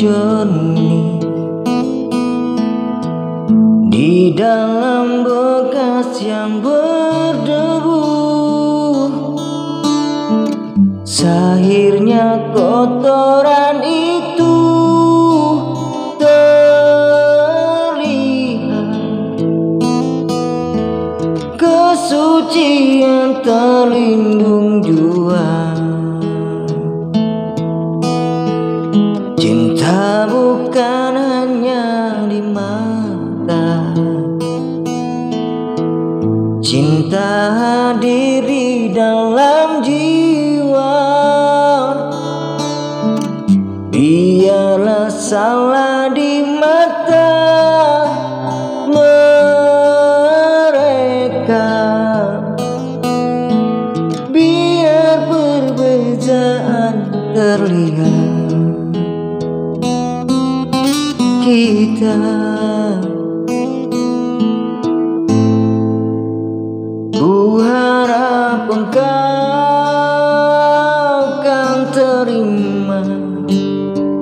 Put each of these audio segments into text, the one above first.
jernih Di dalam bekas yang berdebu Sahirnya kotoran itu terlihat. Kesucian terlindung Bukan hanya di mata. Cinta hadir di dalam jiwa. Biarlah salah di mata mereka. Biar perbedaan terlihat kita. Ku harap engkau kan terima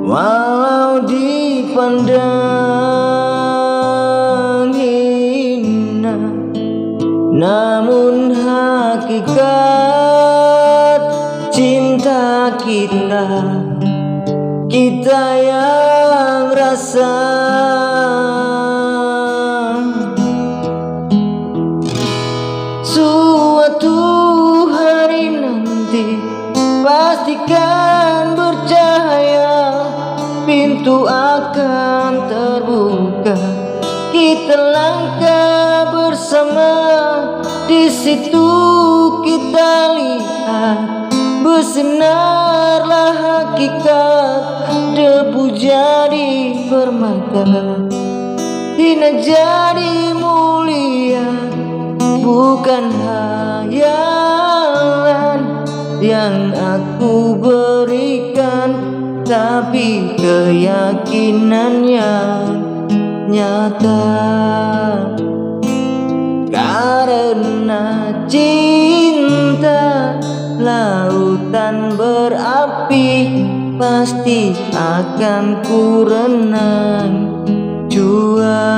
Walau dipandang hina. Namun hakikat cinta kita Kita yang rasa Suatu hari nanti Pastikan bercahaya Pintu akan terbuka. Kita langkah bersama Di situ kita lihat. Bersinarlah hakikat Debu jadi permata Hina jadi mulia Bukan hayalan Yang aku berikan Tapi keyakinan yang nyata. Karena cinta Lautan berapi Pasti akan ku renang jua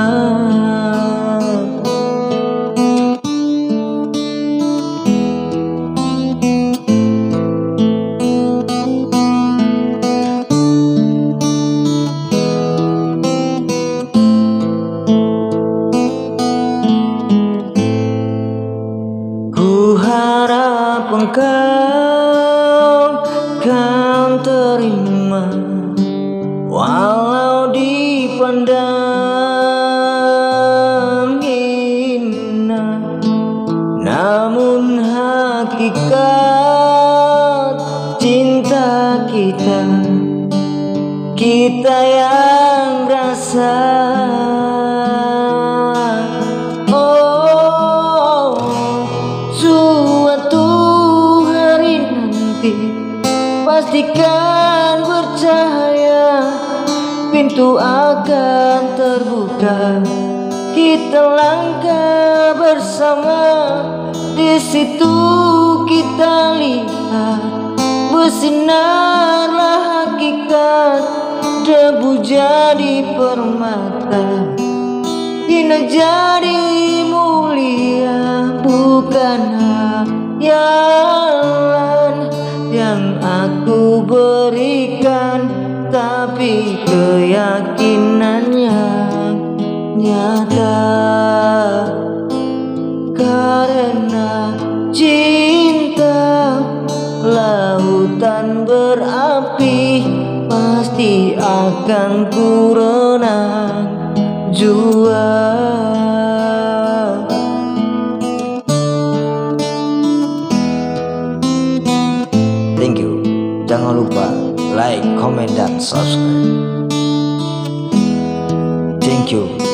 Ku harap engkau hina Namun hakikat cinta kita Kita yang rasa. Oh, suatu hari nanti Pastikan Pintu akan terbuka. Kita langkah bersama. Di situ kita lihat Bersinarlah hakikat. Debu jadi permata. Hina jadi mulia Bukan hayalan Yang aku berikan. Tapi keyakinan akan ku renang jua. Thank you. Jangan lupa like, comment, dan subscribe. Thank you